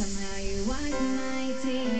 Somehow you wipe my tears.